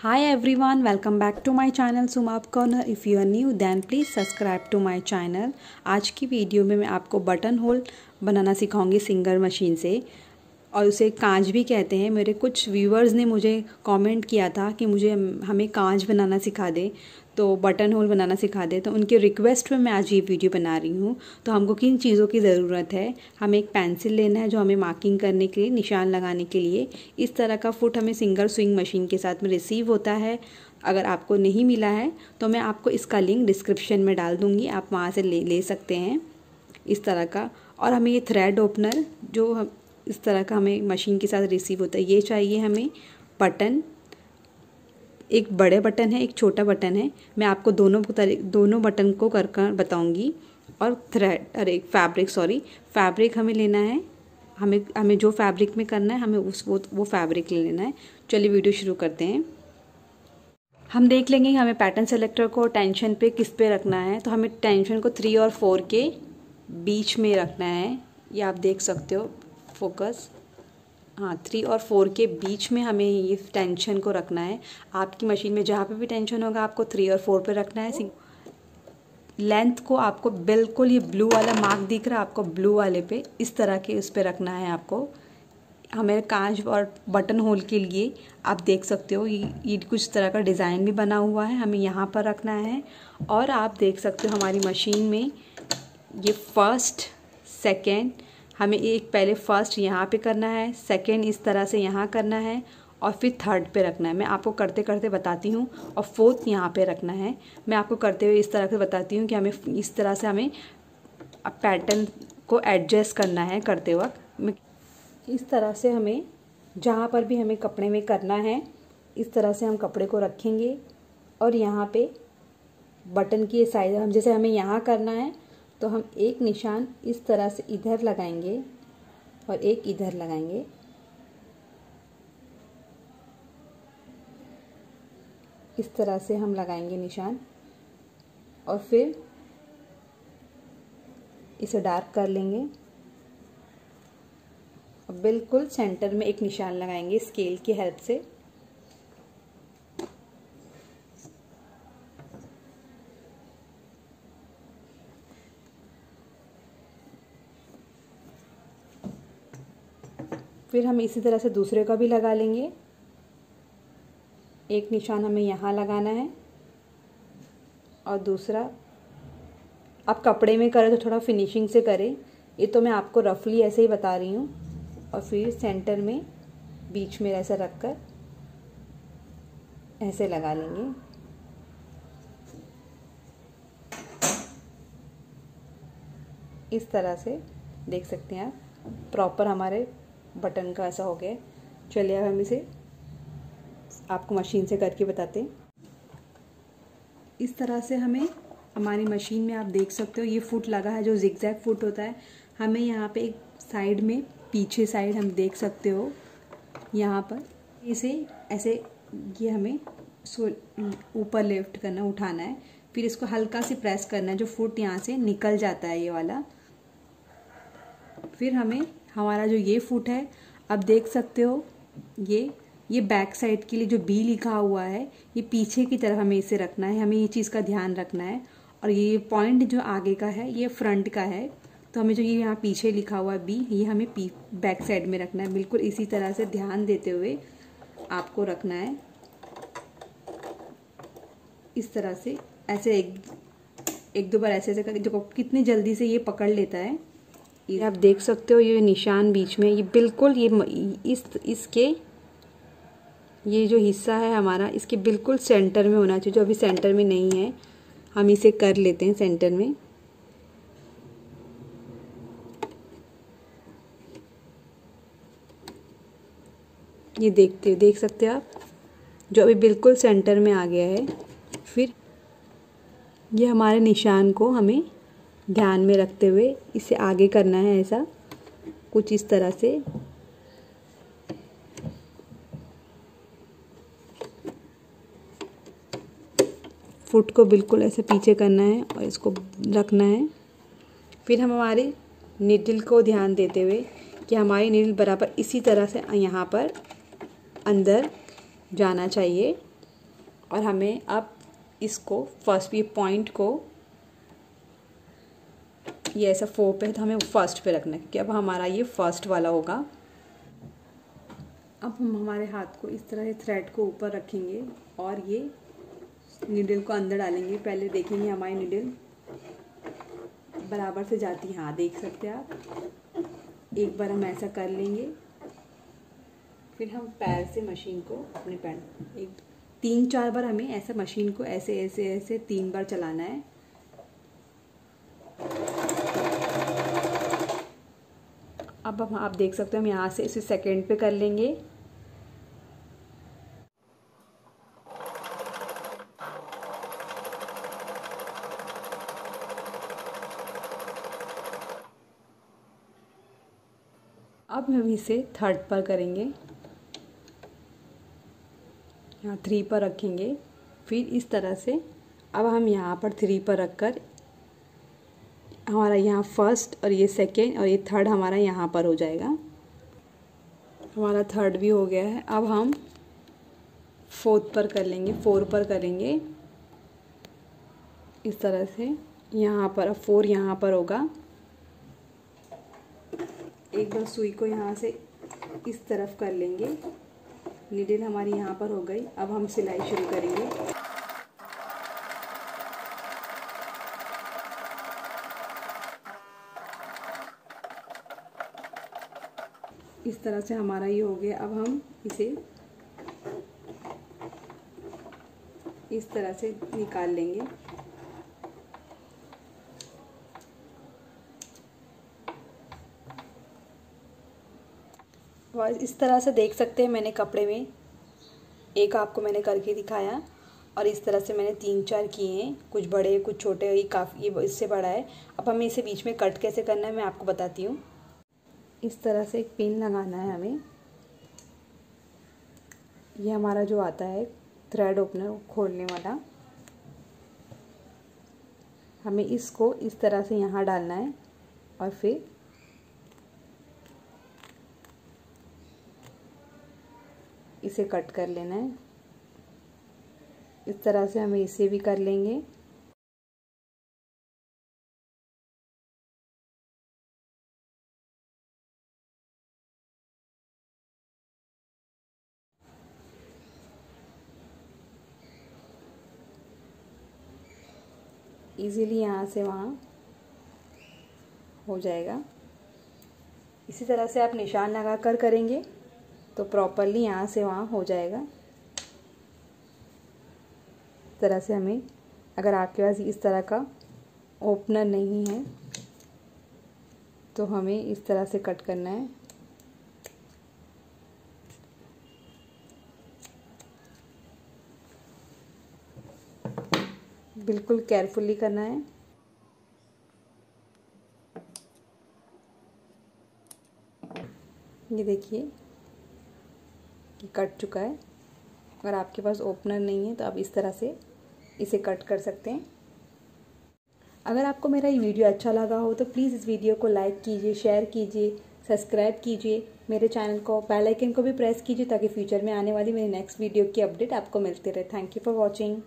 Hi everyone, welcome back to my channel Sumap Corner. If you are new then please subscribe to my channel. आज की video में मैं आपको button hole बनाना सिखाऊँगी Singer machine से और उसे कांच भी कहते हैं। मेरे कुछ व्यूअर्स ने मुझे कमेंट किया था कि मुझे हमें कांच बनाना सिखा दे तो बटन होल बनाना सिखा दे। तो उनके रिक्वेस्ट में मैं आज ये वीडियो बना रही हूँ। तो हमको किन चीज़ों की ज़रूरत है? हमें एक पेंसिल लेना है जो हमें मार्किंग करने के लिए, निशान लगाने के लिए। इस तरह का फुट हमें सिंगल स्विंग मशीन के साथ में रिसीव होता है। अगर आपको नहीं मिला है तो मैं आपको इसका लिंक डिस्क्रिप्शन में डाल दूँगी। आप वहाँ से ले ले सकते हैं। इस तरह का। और हमें ये थ्रेड ओपनर जो इस तरह का हमें मशीन के साथ रिसीव होता है। ये चाहिए हमें बटन एक बड़े बटन है, एक छोटा बटन है। मैं आपको दोनों दोनों बटन को कर कर बताऊँगी। और थ्रेड अरे फैब्रिक सॉरी फैब्रिक हमें लेना है। हमें हमें जो फैब्रिक में करना है, हमें उस, वो वो फैब्रिक ले लेना है। चलिए वीडियो शुरू करते हैं। हम देख लेंगे हमें पैटर्न सेलेक्टर को टेंशन पे किस पे रखना है। तो हमें टेंशन को थ्री और फोर के बीच में रखना है। ये आप देख सकते हो। फोकस। हाँ थ्री और फोर के बीच में हमें ये टेंशन को रखना है। आपकी मशीन में जहाँ पे भी टेंशन होगा, आपको थ्री और फोर पे रखना है। लेंथ को आपको बिल्कुल ये ब्लू वाला मार्क दिख रहा है, आपको ब्लू वाले पे इस तरह के उस पर रखना है आपको। हमें कांच और बटन होल के लिए आप देख सकते हो, ये ये कुछ तरह का डिज़ाइन भी बना हुआ है, हमें यहाँ पर रखना है। और आप देख सकते हो हमारी मशीन में ये फ़र्स्ट सेकेंड हमें एक पहले फ़र्स्ट यहाँ पे करना है सेकेंड इस तरह से यहाँ करना है और फिर थर्ड पे रखना है। मैं आपको करते करते बताती हूँ और फोर्थ यहाँ पे रखना है। मैं आपको करते हुए इस तरह से बताती हूँ कि हमें इस तरह से हमें पैटर्न को एडजस्ट करना है करते वक्त। इस तरह से हमें जहाँ पर भी हमें कपड़े में करना है, इस तरह से हम कपड़े को रखेंगे और यहाँ पे बटन की साइज़ हम जैसे हमें यहाँ करना है तो हम एक निशान इस तरह से इधर लगाएँगे और एक इधर लगाएँगे। इस तरह से हम लगाएँगे निशान और फिर इसे डार्क कर लेंगे। और बिल्कुल सेंटर में एक निशान लगाएँगे स्केल की हेल्प से। फिर हम इसी तरह से दूसरे का भी लगा लेंगे। एक निशान हमें यहाँ लगाना है और दूसरा, आप कपड़े में करें तो थोड़ा फिनिशिंग से करें। ये तो मैं आपको रफली ऐसे ही बता रही हूँ। और फिर सेंटर में बीच में ऐसा रख कर ऐसे लगा लेंगे। इस तरह से देख सकते हैं आप। प्रॉपर हमारे बटन का ऐसा हो गया चलिए अब हम इसे आपको मशीन से करके बताते हैं। इस तरह से हमें हमारी मशीन में आप देख सकते हो, ये फुट लगा है, जो जिगजैग फुट होता है। हमें यहाँ पे एक साइड में, पीछे साइड हम देख सकते हो, यहाँ पर इसे, ऐसे ये हमें ऊपर लेफ़्ट करना, उठाना है। फिर इसको हल्का से प्रेस करना है, जो फुट यहाँ से निकल जाता है ये वाला। फिर हमें हमारा जो ये फुट है अब देख सकते हो, ये ये बैक साइड के लिए जो बी लिखा हुआ है, ये पीछे की तरफ़ हमें इसे रखना है, हमें ये चीज़ का ध्यान रखना है। और ये पॉइंट जो आगे का है, ये फ्रंट का है तो हमें जो ये यहाँ पीछे लिखा हुआ है बी ये हमें पी बैक साइड में रखना है। बिल्कुल इसी तरह से ध्यान देते हुए आपको रखना है। इस तरह से, ऐसे एक एक दो बार ऐसे ऐसे करके जो कितनी जल्दी से ये पकड़ लेता है। ये आप देख सकते हो, ये निशान बीच में, ये बिल्कुल ये इस, इसके, ये जो हिस्सा है हमारा, इसके बिल्कुल सेंटर में होना चाहिए, जो अभी सेंटर में नहीं है, हम इसे कर लेते हैं सेंटर में। ये देखते, देख सकते हो आप, जो अभी बिल्कुल सेंटर में आ गया है, फिर ये हमारे निशान को हमें ध्यान में रखते हुए इसे आगे करना है ऐसा। कुछ इस तरह से। फुट को बिल्कुल ऐसे पीछे करना है और इसको रखना है। फिर हम हमारे निडल को ध्यान देते हुए कि हमारी निडल बराबर इसी तरह से यहाँ पर अंदर जाना चाहिए। और हमें अब इसको फ़र्स्ट ये पॉइंट को ये ऐसा फोर पे है तो हमें फ़र्स्ट पे रखना है, क्योंकि अब हमारा ये फ़र्स्ट वाला होगा। अब हम हमारे हाथ को इस तरह से थ्रेड को ऊपर रखेंगे और ये निडल को अंदर डालेंगे। पहले देखेंगे हमारी नीडल बराबर से जाती है। हाँ देख सकते हैं आप। एक बार हम ऐसा कर लेंगे। फिर हम पैर से मशीन को अपने पैर एक, तीन, चार बार हमें ऐसा मशीन को ऐसे ऐसे ऐसे तीन बार चलाना है। अब हम, आप देख सकते हो, हम यहाँ से इसे सेकंड पे कर लेंगे। अब हम इसे थर्ड पर करेंगे। यहाँ थ्री पर रखेंगे। फिर इस तरह से, अब हम यहाँ पर थ्री पर रख कर हमारा यहाँ फ़र्स्ट और ये सेकेंड और ये थर्ड हमारा यहाँ पर हो जाएगा। हमारा थर्ड भी हो गया है। अब हम फोर्थ पर कर लेंगे। फोर पर करेंगे। इस तरह से यहाँ पर, अब फोर यहाँ पर होगा। एक बार सुई को यहाँ से इस तरफ़ कर लेंगे। नीडल हमारी यहाँ पर हो गई। अब हम सिलाई शुरू करेंगे। इस तरह से हमारा ये हो गया। अब हम इसे इस तरह से निकाल लेंगे। इस तरह से देख सकते हैं मैंने कपड़े में। एक आपको मैंने करके दिखाया और इस तरह से मैंने तीन चार किए हैं। कुछ बड़े, कुछ छोटे, ये काफ़ी, ये इससे बड़ा है। अब हमें इसे बीच में कट कैसे करना है मैं आपको बताती हूँ। इस तरह से एक पिन लगाना है हमें। ये हमारा जो आता है थ्रेड ओपनर खोलने वाला। हमें इसको इस तरह से यहाँ डालना है और फिर इसे कट कर लेना है। इस तरह से हमें इसे भी कर लेंगे। इजीली यहाँ से वहाँ हो जाएगा। इसी तरह से आप निशान लगा कर करेंगे तो प्रॉपरली यहाँ से वहाँ हो जाएगा। इस तरह से हमें, अगर आपके पास इस तरह का ओपनर नहीं है तो हमें इस तरह से कट करना है। बिल्कुल केयरफुली करना है। ये देखिए, ये कट चुका है। अगर आपके पास ओपनर नहीं है तो आप इस तरह से इसे कट कर सकते हैं। अगर आपको मेरा ये वीडियो अच्छा लगा हो तो प्लीज़ इस वीडियो को लाइक कीजिए शेयर कीजिए सब्सक्राइब कीजिए। मेरे चैनल को बेल आइकन को भी प्रेस कीजिए, ताकि फ्यूचर में आने वाली मेरी नेक्स्ट वीडियो की अपडेट आपको मिलती रहे। Thank you for watching